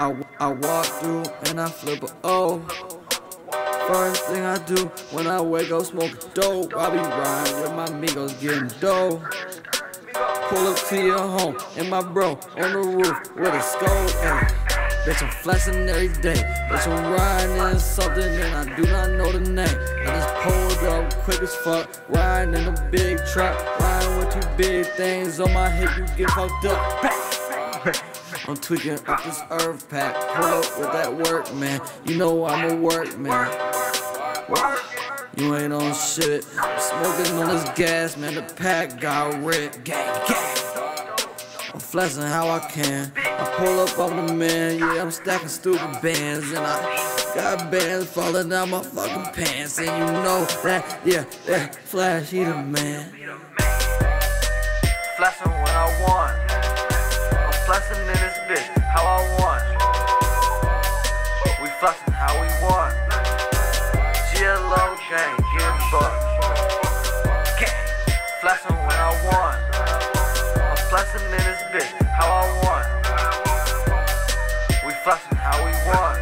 I, I walk through and I flip a O. First thing I do when I wake up, smoke dope. I be riding with my amigos getting dope. Pull up to your home and my bro on the roof with a scope. Ay. Bitch, I'm flexing every day. Bitch, I'm riding in something and I do not know the name. I just pulled up quick as fuck, riding in a big truck, riding with two big things on my hip. You get fucked up. I'm tweaking off this earth pack. Pull up with that work, man. You know I'm a work, man. You ain't on shit. Smoking on this gas, man. The pack got red. Gang, gang. I'm flexing how I can. I pull up on the man, yeah, I'm stacking stupid bands, and I got bands falling down my fucking pants, and you know that, yeah, that Flash, he the man. Gang, getting bucks. Flexing when I want. I'm flexing in this bitch how I want. We flexing how we want.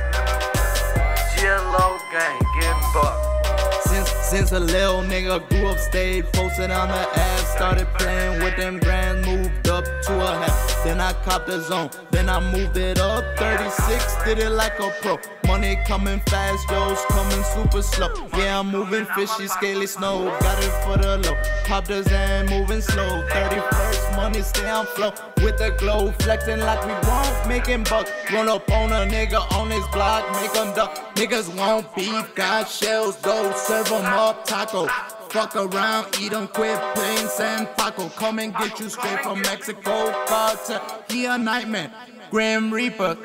GLO gang, getting bucks. Since since a little nigga grew up, stayed posted on the app, started playing with them grands, moved up to a half. Then I copped the zone, then I moved it up. 36, did it like a pro. Money coming fast, yo's coming super slow. Yeah, I'm moving fishy, scaly snow. Got it for the low. Pop the Zan, moving slow. 31st, money stay on flow. With the glow, flexing like we want, making bucks. Run up on a nigga on his block, make him duck. Niggas won't beef, got shells, go serve 'em up, taco. Fuck around, eat 'em quick, plain San Paco. Come and get you straight from Mexico. Cartel, he a nightmare. Grim Reaper,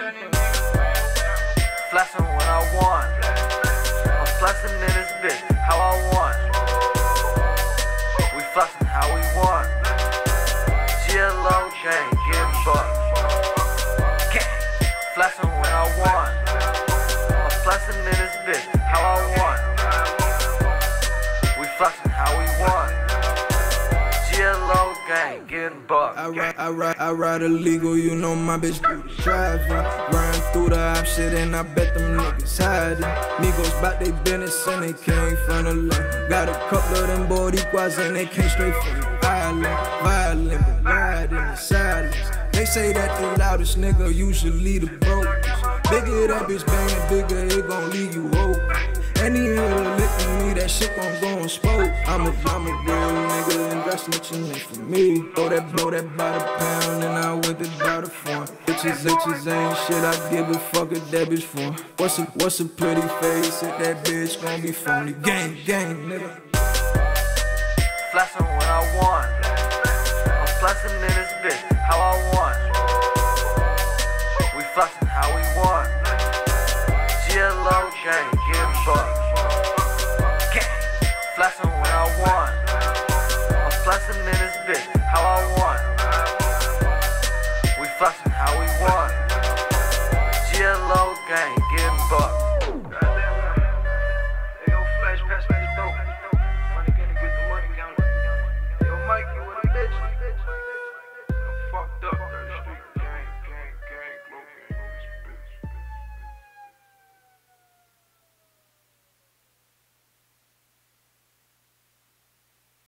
Flexing when I want. I'm flexing in this bitch how I want. We flexing how we want. GLO gang, flexing how we want. GLO gang, getting bucks. I ride, I ride, I ride illegal, you know my bitch do the driving. Run through the op shit and I bet them niggas hiding. Niggas bout they business and they came from the line. Got a couple of them Boricuas and they came straight from the island. Violent, but loud in the silence. They say that the loudest nigga usually the brokest. Bigger that bitch banging, bigger it gon' leave you open. Any hitter licking me, that shit gon' go and spoke. I'm a, I'm a real nigga, and that's snitching ain't for me. Throw that, blow that by the pound, and I with it by the phone. Bitches, bitches ain't shit, I give a fuck a that bitch for. What's a, what's a pretty face if that bitch gon' be phony? Gang, gang, nigga. Flexing when I want. I'm flexing in this bitch how I want. We flexing how we want. GLO gang,